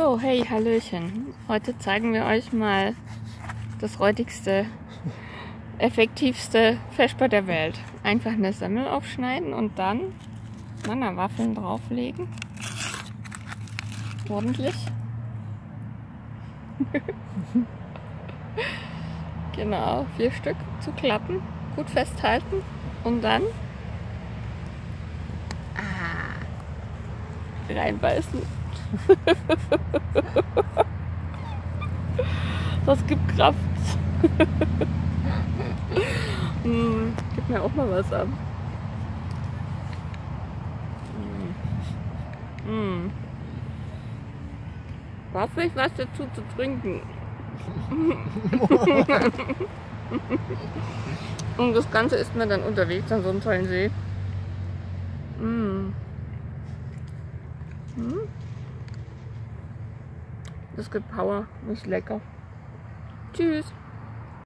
So, hey, Hallöchen. Heute zeigen wir euch mal das räudigste, effektivste Vesper der Welt. Einfach eine Semmel aufschneiden und dann Mannerwaffeln drauflegen. Ordentlich. genau, vier Stück zu klappen, gut festhalten und dann ah, reinbeißen. das gibt Kraft. hm, gib mir auch mal was ab. Hm. Hm. Hoffe ich was dazu zu trinken. Und das Ganze ist mir dann unterwegs an so einem tollen See. Mm. Hm? Das gibt Power, ist lecker. Tschüss.